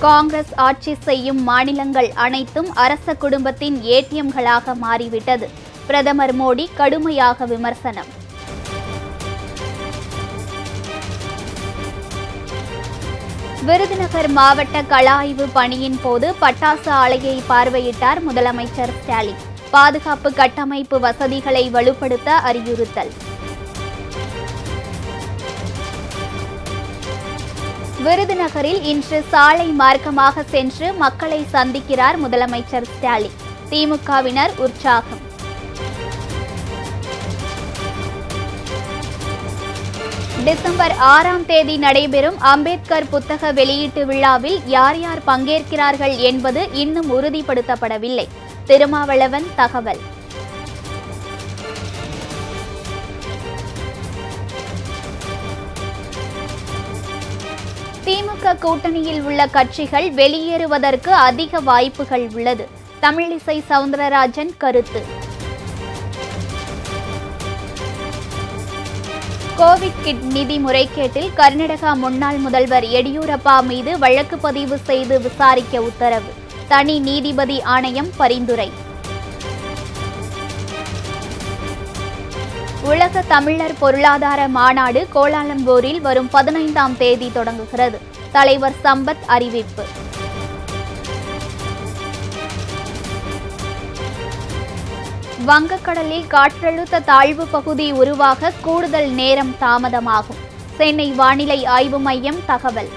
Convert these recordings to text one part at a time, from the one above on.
காங்கிரஸ் ஆட்சி செய்யும் மாநிலங்கள் அனைத்தும் அரச குடும்பத்தின் ஏடிஎம்களாக மாறிவிட்டது. பிரதமர் மோடி கடுமையாக விமர்சனம். விருதுநகர் மாவட்ட கள ஆய்வு பணியின் போது பட்டாசு ஆலையை பார்வையிட்டார் முதலமைச்சர் ஸ்டாலின். பாதுகாப்பு கட்டமைப்பு வசதிகளை வலுப்படுத்த அறிவுறுத்தல். விருதுநகரில் இன்று சாலை மார்க்கமாக சென்று மக்களை சந்திக்கிறார் முதலமைச்சர் ஸ்டாலின். திமுகவினர் உற்சாகம். டிசம்பர் ஆறாம் தேதி நடைபெறும் அம்பேத்கர் புத்தக வெளியீட்டு விழாவில் யார் யார் பங்கேற்கிறார்கள் என்பது இன்னும் உறுதிப்படுத்தப்படவில்லை. திருமாவளவன் தகவல். திமுக கூட்டணியில் உள்ள கட்சிகள் வெளியேறுவதற்கு அதிக வாய்ப்புகள் உள்ளது. தமிழிசை சவுந்தரராஜன் கருத்து. கோவிட் கிட் நிதி முறைகேட்டில் கர்நாடகா முன்னாள் முதல்வர் எடியூரப்பா மீது வழக்கு பதிவு செய்து விசாரிக்க உத்தரவு. தனி நீதிபதி ஆணையம் பரிந்துரை. உலக தமிழர் பொருளாதார மாநாடு கோலாலம்பூரில் வரும் பதினைந்தாம் தேதி தொடங்குகிறது. தலைவர் சம்பத் அறிவிப்பு. வங்கக்கடலில் காற்றழுத்த தாழ்வு பகுதி உருவாக கூடுதல் நேரம் தாமதமாகும். சென்னை வானிலை ஆய்வு மையம் தகவல்.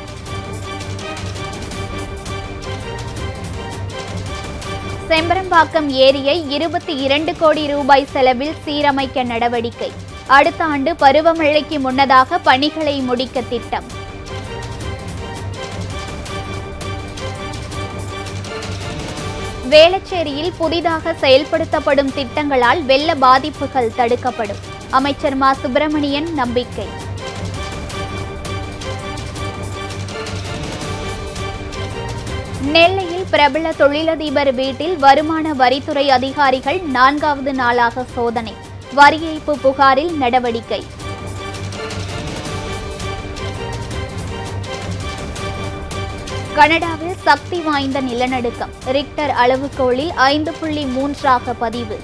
செம்பரம்பாக்கம் ஏரியை இருபத்தி இரண்டு கோடி ரூபாய் செலவில் சீரமைக்க நடவடிக்கை. அடுத்த ஆண்டு பருவமழைக்கு முன்னதாக பணிகளை முடிக்க திட்டம். வேளச்சேரியில் புதிதாக செயல்படுத்தப்படும் திட்டங்களால் வெள்ள பாதிப்புகள் தடுக்கப்படும். அமைச்சர் மா. சுப்பிரமணியன் நம்பிக்கை. நெல்லையில் பிரபல தொழிலதிபர் வீட்டில் வருமான வரித்துறை அதிகாரிகள் நான்காவது நாளாக சோதனை. வரி ஏய்ப்பு புகாரில் நடவடிக்கை. கனடாவில் சக்தி வாய்ந்த நிலநடுக்கம். ரிக்டர் அளவுகோலில் ஐந்து புள்ளி மூன்றாக பதிவு.